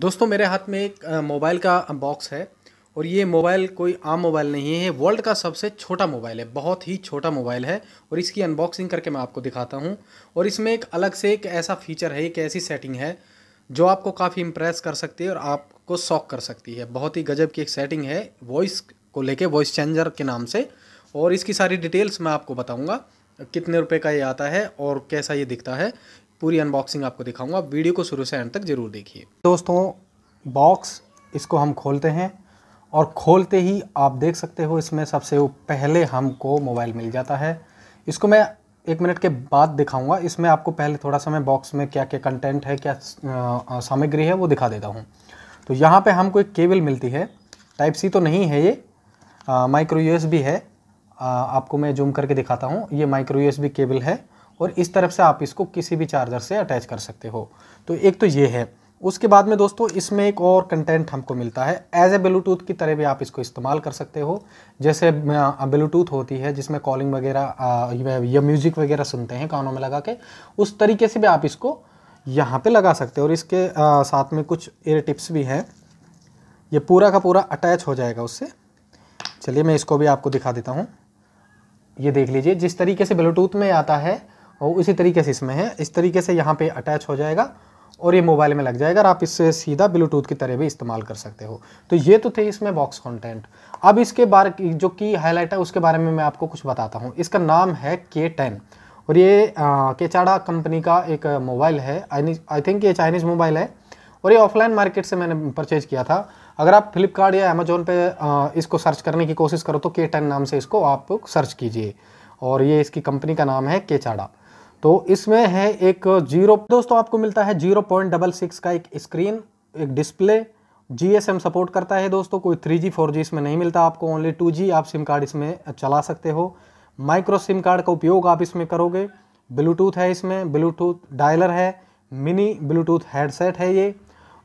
दोस्तों, मेरे हाथ में एक मोबाइल का बॉक्स है और ये मोबाइल कोई आम मोबाइल नहीं है। वर्ल्ड का सबसे छोटा मोबाइल है, बहुत ही छोटा मोबाइल है और इसकी अनबॉक्सिंग करके मैं आपको दिखाता हूँ। और इसमें एक अलग से एक ऐसा फीचर है, एक ऐसी सेटिंग है जो आपको काफ़ी इम्प्रेस कर सकती है और आपको शॉक कर सकती है। बहुत ही गजब की एक सेटिंग है वॉइस को लेके वॉइस चेंजर के नाम से। और इसकी सारी डिटेल्स मैं आपको बताऊँगा, कितने रुपए का ये आता है और कैसा ये दिखता है। पूरी अनबॉक्सिंग आपको दिखाऊँगा। वीडियो को शुरू से एंड तक ज़रूर देखिए। दोस्तों बॉक्स इसको हम खोलते हैं और खोलते ही आप देख सकते हो इसमें सबसे पहले हमको मोबाइल मिल जाता है। इसको मैं एक मिनट के बाद दिखाऊँगा। इसमें आपको पहले थोड़ा सा मैं बॉक्स में क्या क्या कंटेंट है क्या सामग्री है वो दिखा देता हूँ। तो यहाँ पे हमको एक केबल मिलती है। टाइप सी तो नहीं है ये। माइक्रो यू है। आ, आपको मैं जूम करके दिखाता हूँ। ये माइक्रो यू केबल है। और इस तरफ़ से आप इसको किसी भी चार्जर से अटैच कर सकते हो। तो एक तो ये है। उसके बाद में दोस्तों इसमें एक और कंटेंट हमको मिलता है। एज ए ब्लूटूथ की तरह भी आप इसको इस्तेमाल कर सकते हो। जैसे ब्लूटूथ होती है जिसमें कॉलिंग वगैरह या म्यूज़िक वगैरह सुनते हैं कानों में लगा के उस तरीके से भी आप इसको यहाँ पे लगा सकते हो। और इसके आ, साथ में कुछ एयर टिप्स भी हैं। ये पूरा का पूरा अटैच हो जाएगा उससे। चलिए मैं इसको भी आपको दिखा देता हूँ। ये देख लीजिए जिस तरीके से ब्लूटूथ में आता है और उसी तरीके से इसमें है। इस तरीके से यहाँ पे अटैच हो जाएगा और ये मोबाइल में लग जाएगा और आप इससे सीधा ब्लूटूथ की तरह भी इस्तेमाल कर सकते हो। तो ये तो थे इसमें बॉक्स कंटेंट अब इसके बारे जो की हाईलाइट है, उसके बारे में मैं आपको कुछ बताता हूँ। इसका नाम है के टेन और ये केचाड़ा कंपनी का एक मोबाइल है। आई थिंक ये चाइनीज़ मोबाइल है। और ये ऑफलाइन मार्केट से मैंने परचेज किया था। अगर आप फ्लिपकार्ट या अमेजोन पे इसको सर्च करने की कोशिश करो तो के टेन नाम से इसको आप सर्च कीजिए। और ये इसकी कंपनी का नाम है केचाड़ा तो इसमें है एक ज़ीरो, दोस्तों आपको मिलता है ज़ीरो पॉइंट डबल सिक्स का एक स्क्रीन, एक डिस्प्ले जीएसएम सपोर्ट करता है दोस्तों, कोई थ्री जी फोर जी इसमें नहीं मिलता आपको ओनली टू जी आप सिम कार्ड इसमें चला सकते हो। माइक्रो सिम कार्ड का उपयोग आप इसमें करोगे ब्लूटूथ है इसमें ब्लूटूथ डायलर है मिनी ब्लूटूथ हेडसेट है ये,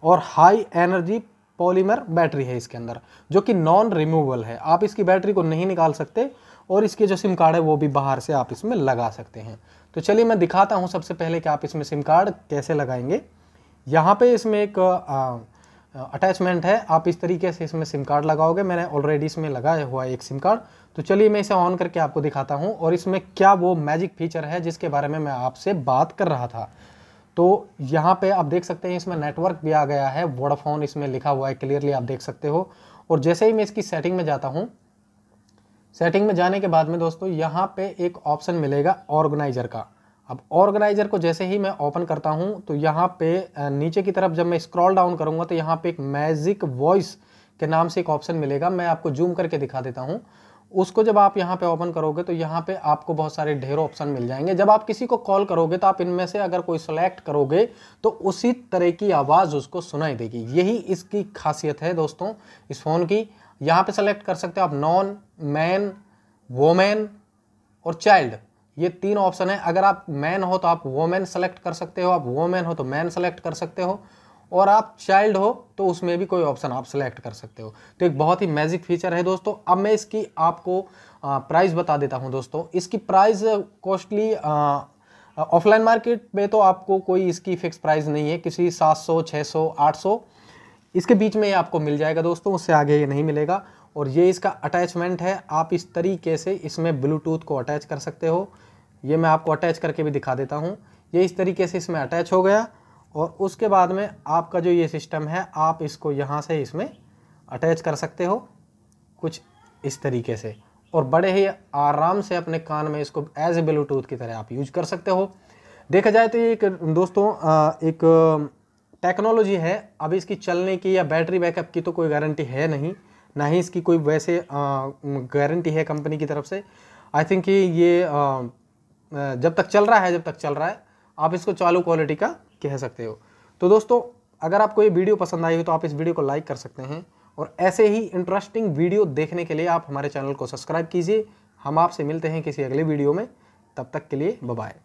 और हाई एनर्जी पॉलीमर बैटरी है इसके अंदर, जो कि नॉन रिमूवेबल है। आप इसकी बैटरी को नहीं निकाल सकते, और इसके जो सिम कार्ड है वो भी बाहर से आप इसमें लगा सकते हैं। तो चलिए मैं दिखाता हूँ सबसे पहले कि आप इसमें सिम कार्ड कैसे लगाएँगे। यहाँ पे इसमें एक अटैचमेंट है। आप इस तरीके से इसमें सिम कार्ड लगाओगे। मैंने ऑलरेडी इसमें लगाया हुआ है एक सिम कार्ड। तो चलिए मैं इसे ऑन करके आपको दिखाता हूँ और इसमें क्या वो मैजिक फीचर है जिसके बारे में मैं आपसे बात कर रहा था। तो यहाँ पे आप देख सकते हैं इसमें नेटवर्क भी आ गया है। वोडाफोन इसमें लिखा हुआ है क्लियरली आप देख सकते हो। और जैसे ही मैं इसकी सेटिंग में जाता हूँ सेटिंग में जाने के बाद में दोस्तों, यहाँ पे एक ऑप्शन मिलेगा ऑर्गेनाइजर का। अब ऑर्गेनाइजर को जैसे ही मैं ओपन करता हूँ तो यहाँ पे नीचे की तरफ़ जब मैं स्क्रॉल डाउन करूँगा तो यहाँ पे एक मैजिक वॉइस के नाम से एक ऑप्शन मिलेगा। मैं आपको जूम करके दिखा देता हूँ। उसको जब आप यहाँ पे ओपन करोगे तो यहाँ पे आपको बहुत सारे ढेरों ऑप्शन मिल जाएँगे। जब आप किसी को कॉल करोगे तो आप इनमें से अगर कोई सेलेक्ट करोगे तो उसी तरह की आवाज़ उसको सुनाई देगी। यही इसकी खासियत है दोस्तों, इस फ़ोन की। यहाँ पे सेलेक्ट कर सकते हो आप नॉन मैन वोमेन और चाइल्ड ये तीन ऑप्शन है। अगर आप मैन हो तो आप वोमेन सेलेक्ट कर सकते हो आप वोमेन हो तो मैन सेलेक्ट कर सकते हो और आप चाइल्ड हो तो उसमें भी कोई ऑप्शन आप सेलेक्ट कर सकते हो। तो एक बहुत ही मैजिक फीचर है दोस्तों। अब मैं इसकी आपको प्राइस बता देता हूँ दोस्तों। इसकी प्राइस कॉस्टली ऑफलाइन मार्केट में तो आपको कोई इसकी फिक्स प्राइस नहीं है। किसी 700, 600, 800 इसके बीच में ये आपको मिल जाएगा दोस्तों, उससे आगे ये नहीं मिलेगा। और ये इसका अटैचमेंट है, आप इस तरीके से इसमें ब्लूटूथ को अटैच कर सकते हो। ये मैं आपको अटैच करके भी दिखा देता हूँ। ये इस तरीके से इसमें अटैच हो गया और उसके बाद में आपका जो ये सिस्टम है, आप इसको यहाँ से इसमें अटैच कर सकते हो, कुछ इस तरीके से। और बड़े ही आराम से अपने कान में इसको एज ए ब्लूटूथ की तरह आप यूज़ कर सकते हो। देखा जाए तो ये एक दोस्तों एक टेक्नोलॉजी है अब इसकी चलने की या बैटरी बैकअप की तो कोई गारंटी है नहीं ना ही इसकी कोई वैसे गारंटी है कंपनी की तरफ़ से। आई थिंक ये आ, जब तक चल रहा है जब तक चल रहा है आप इसको चालू क्वालिटी का कह सकते हो। तो दोस्तों अगर आपको ये वीडियो पसंद आई हो तो आप इस वीडियो को लाइक कर सकते हैं और ऐसे ही इंटरेस्टिंग वीडियो देखने के लिए आप हमारे चैनल को सब्सक्राइब कीजिए। हम आपसे मिलते हैं किसी अगले वीडियो में। तब तक के लिए बाय